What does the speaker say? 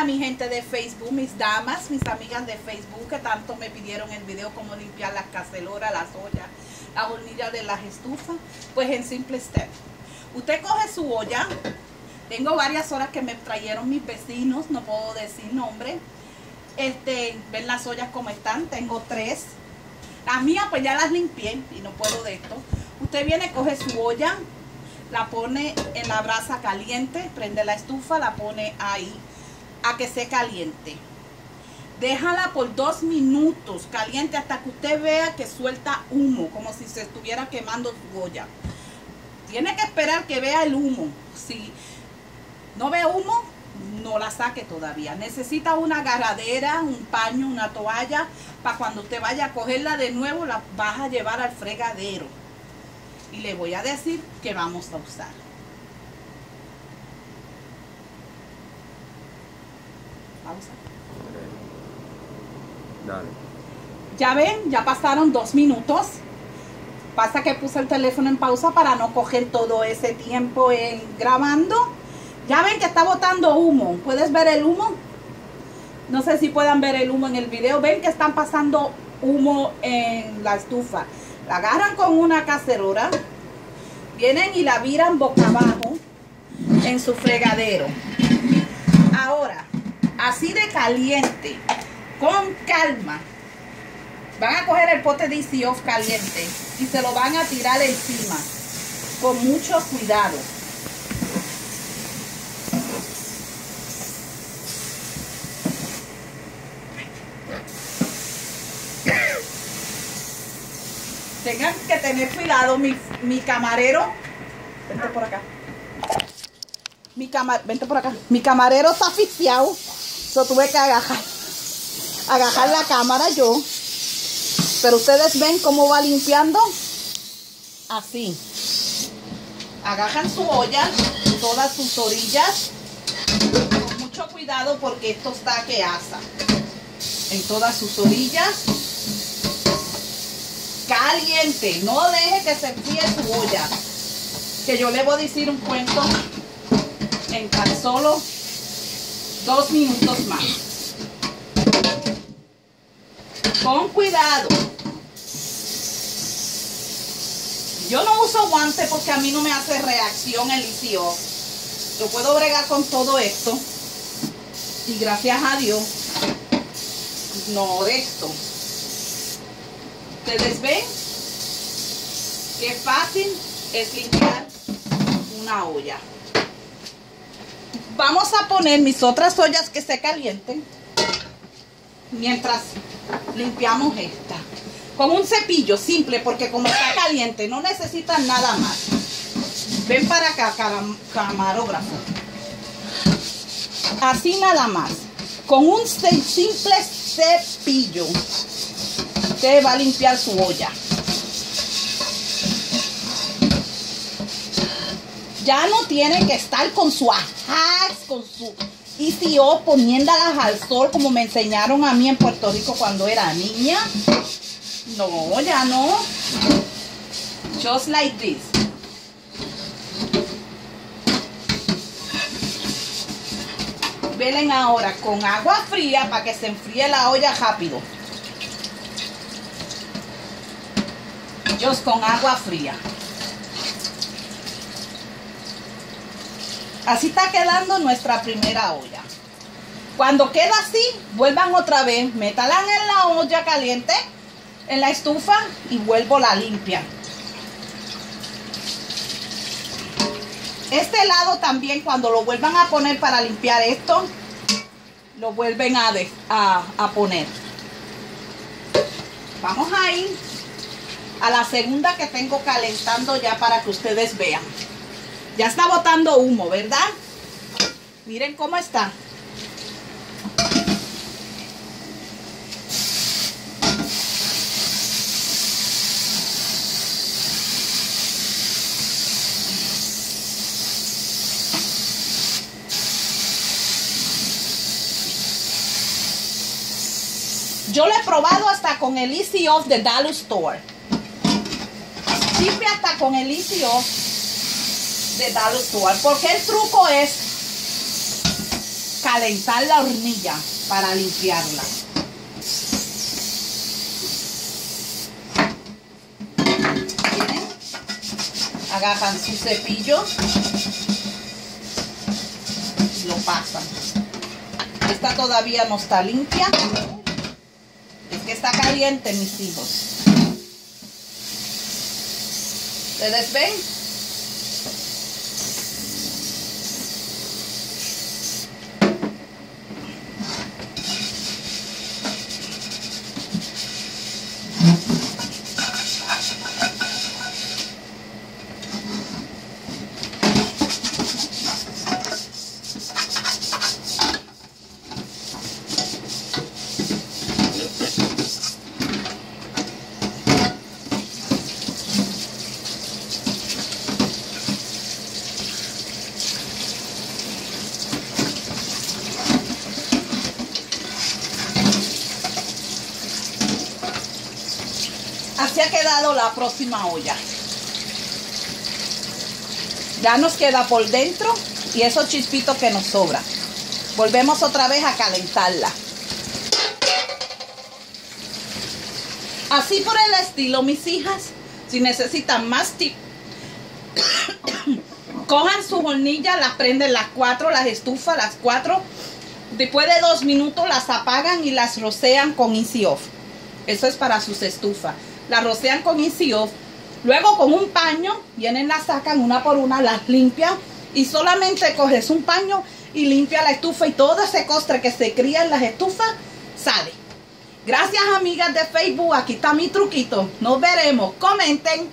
a mi gente de Facebook, mis damas, mis amigas de Facebook que tanto me pidieron el video cómo limpiar las cacerolas, las ollas, las hornillas de las estufas. Pues en Simple Step. Usted coge su olla. Tengo varias horas que me trajeron mis vecinos, no puedo decir nombre. Este, ven las ollas como están, tengo tres. Las mías pues ya las limpié y no puedo de esto. Usted viene, coge su olla, la pone en la brasa caliente, prende la estufa, la pone ahí a que se caliente. Déjala por dos minutos caliente hasta que usted vea que suelta humo, como si se estuviera quemando su olla. Tiene que esperar que vea el humo. Si no ve humo, no la saque todavía. Necesita una agarradera, un paño, una toalla, para cuando usted vaya a cogerla de nuevo, la vas a llevar al fregadero. Y le voy a decir que vamos a usar. Pausa. Dale. Ya ven, ya pasaron dos minutos. Pasa que puse el teléfono en pausa para no coger todo ese tiempo en grabando. Ya ven que está botando humo. ¿Puedes ver el humo? No sé si puedan ver el humo en el video. Ven que están pasando humo en la estufa. La agarran con una cacerola. Vienen y la viran boca abajo en su fregadero. Ahora, así de caliente, con calma, van a coger el pote de Easy Off caliente y se lo van a tirar encima con mucho cuidado. Tengan que tener cuidado, mi, mi camarero. Vente por acá. Mi cama, vente por acá. Mi camarero está asfixiado. So tuve que agajar. Agajar la cámara yo. Pero ustedes ven cómo va limpiando. Así. Agajan su olla, todas sus orillas. Con mucho cuidado porque esto está que asa. En todas sus orillas. Caliente. No deje que se enfríe su olla. Que yo le voy a decir un cuento en tan solo dos minutos más. Con cuidado. Yo no uso guante porque a mí no me hace reacción el ICO. Yo puedo bregar con todo esto. Y gracias a Dios, no de esto. ¿Ustedes ven? Qué fácil es limpiar una olla. Vamos a poner mis otras ollas que se calienten mientras limpiamos esta. Con un cepillo simple porque como está caliente no necesitan nada más. Ven para acá, camarógrafo. Así nada más. Con un simple cepillo. Usted va a limpiar su olla. Ya no tiene que estar con su ajax, con su ICO poniéndolas al sol como me enseñaron a mí en Puerto Rico cuando era niña. No, ya no. Just like this. Velen ahora con agua fría para que se enfríe la olla rápido. Just con agua fría. Así está quedando nuestra primera olla. Cuando queda así, vuelvan otra vez, métalan en la olla caliente, en la estufa y vuelvo la limpia. Este lado también, cuando lo vuelvan a poner para limpiar esto, lo vuelven a, a poner. Vamos a ir a la segunda que tengo calentando ya para que ustedes vean. Ya está botando humo, ¿verdad? Miren cómo está. Yo lo he probado hasta con el Easy Off de Dallas Store. Simple hasta con el Easy Off de Dallas Store. Porque el truco es calentar la hornilla para limpiarla. Agarran su cepillo y lo pasan. Esta todavía no está limpia. Es que está caliente, mis hijos. ¿Ustedes ven? Así ha quedado la próxima olla. Ya nos queda por dentro y esos chispitos que nos sobran. Volvemos otra vez a calentarla. Así por el estilo, mis hijas, si necesitan más tip, cojan su hornilla, las prenden las cuatro, las estufas, las cuatro. Después de dos minutos las apagan y las rocean con Easy Off. Eso es para sus estufas. Las rocean con Off. Luego con un paño, vienen, las sacan una por una, las limpian y solamente coges un paño y limpia la estufa y todo ese costre que se cría en las estufas sale. Gracias amigas de Facebook, aquí está mi truquito. Nos veremos. Comenten.